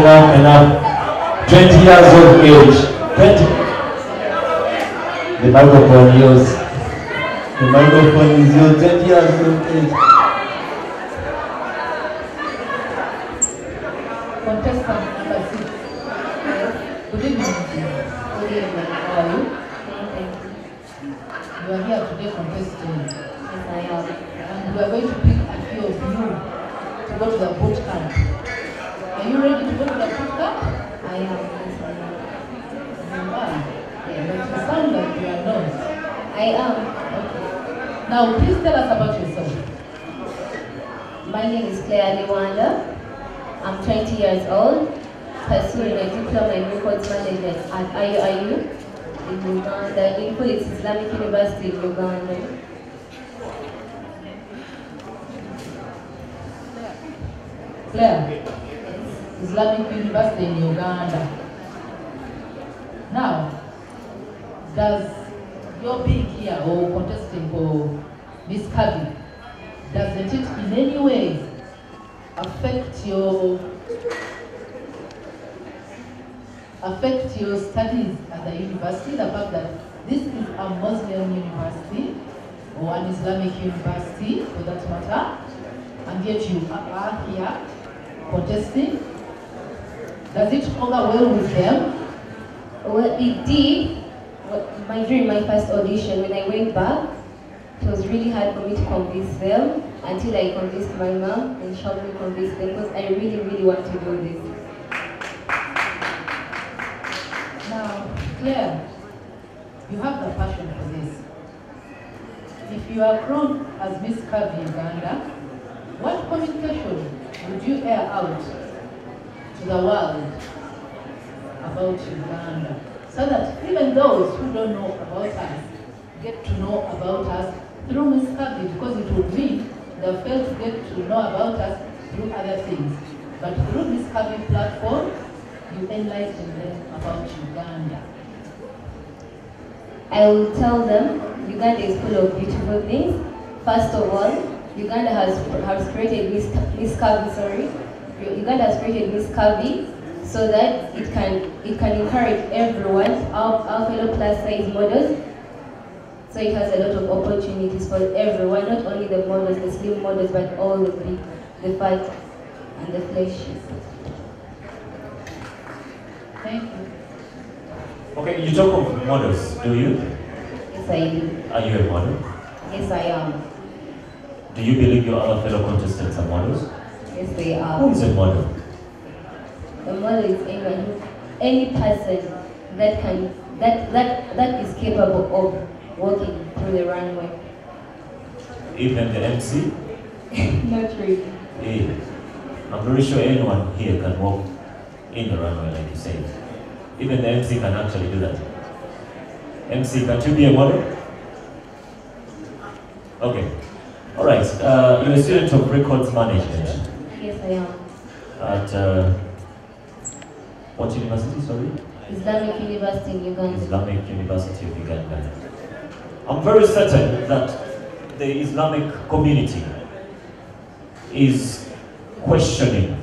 enough, enough. 20 years of age. 20. The microphone yours. The microphone is yours. 20 years of age. Contestant number six. Good evening. Good are you? You are here today contesting. Yes, I am. And we are going to pick a few of you to go to the boot camp. Are you ready to go to the boot camp? I am. Yes, I am. You are. Yeah, but you sound like you are not. I am. Okay. Now, please tell us about yourself. My name is Claire Liwanda. I'm 20 years old, pursuing a diploma in records management at IUIU in Uganda, in Police Islamic University in Uganda. Claire, Islamic University in Uganda. Now, does your being here or contesting for Miss Curvy, doesn't it in any way affect your affect your studies at the university? The fact that this is a Muslim university or an Islamic university for that matter, and yet you are here contesting. Does it augur well with them? Well, it did. What- My, during my first audition, when I went back, it was really hard for me to convince them until I convinced my mom and helped me convince them because I really, really want to do this. Now, Claire, you have the passion for this. If you are crowned as Miss Curvy Uganda, what communication would you air out to the world about Uganda? So that even those who don't know about us get to know about us through Miss Curvy because it would mean they failed to get to know about us through other things. But through Miss Curvy platform, you enlighten them about Uganda. I will tell them Uganda is full of beautiful things. First of all, Uganda has, has created Miss, Miss Curvy, sorry. Uganda has created Miss Curvy so that it can, it can encourage everyone, our, our fellow plus size models. So it has a lot of opportunities for everyone, not only the models, the slim models, but all the big, the fat and the fleshy. Thank you. Okay, you talk of models, do you? Yes, I do. Are you a model? Yes, I am. Do you believe your other fellow contestants are models? Yes, they are. Who is a model? A model is anyone who, any person that can that that that is capable of walking through the runway. Even the MC? Not really. Eh, I'm very sure anyone here can walk in the runway, like you said. Even the MC can actually do that. MC, can you be a model? Okay. All right. Uh, you're a student of records management Yes, I am. at uh, what university? Sorry. Islamic University in Uganda. Islamic University of Uganda. I'm very certain that the Islamic community is questioning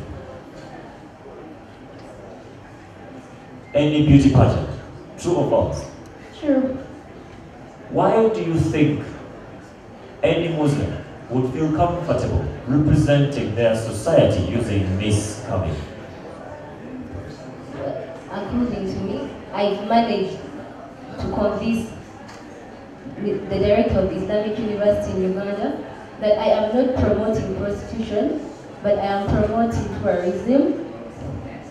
any beauty pageant. True or false? True. Why do you think any Muslim would feel comfortable representing their society using Miss According to me, I've managed to convince the director of Islamic University in Uganda that I am not promoting prostitution, but I am promoting tourism.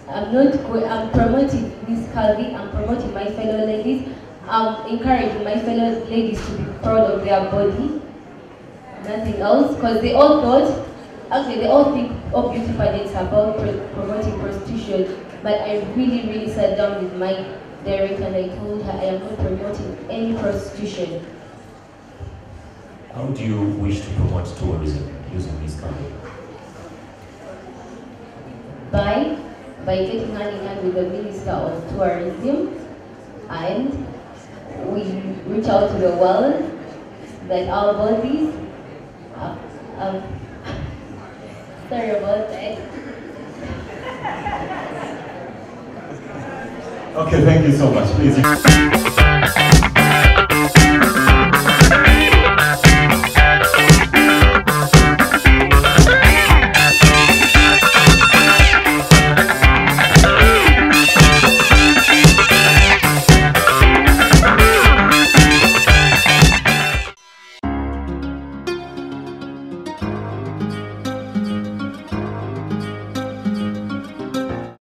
I'm not I'm promoting Miss Curvy, I'm promoting my fellow ladies, I'm encouraging my fellow ladies to be proud of their body. Nothing else, because they all thought, actually they all think beauty pageants are about pro- promoting prostitution, but I really, really sat down with my director and I told her I am not promoting any prostitution. How do you wish to promote tourism using this Curvy? by by getting hand in hand with the Minister of Tourism and we reach out to the world that our bodies are, are sorry about that. Okay, thank you so much. Please.